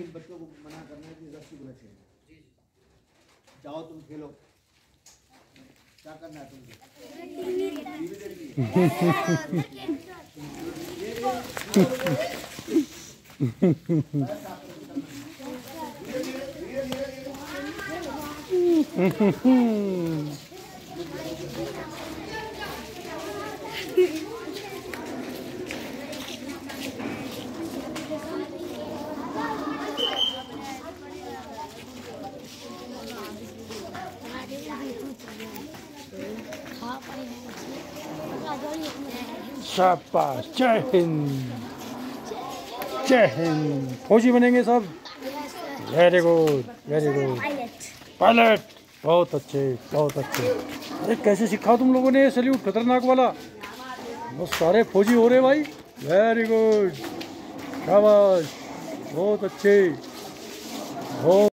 इन बच्चों को मना करना है कि रस्सी को खेलो जाओ तुम खेलो। क्या करना है तुमको? शाबाश। जय हिंद। जय हिंद। फौजी बनेंगे सब? Very good very good pilot बहुत अच्छे बहुत अच्छे। अरे, कैसे सीखा तुम लोगों ने? सल्यूट, खतरनाक वाला। बस सारे फौजी हो रहे भाई। वेरी गुड शाबाश। बहुत अच्छे। बहुत